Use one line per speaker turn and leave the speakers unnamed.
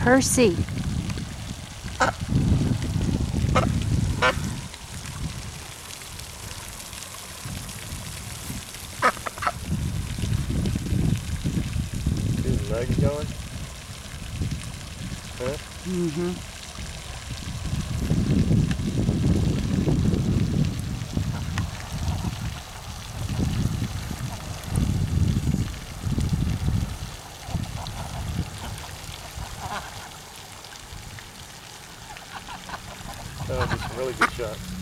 Percy.
His legs going? Huh?
Mm-hmm.
That'll be some really good shots.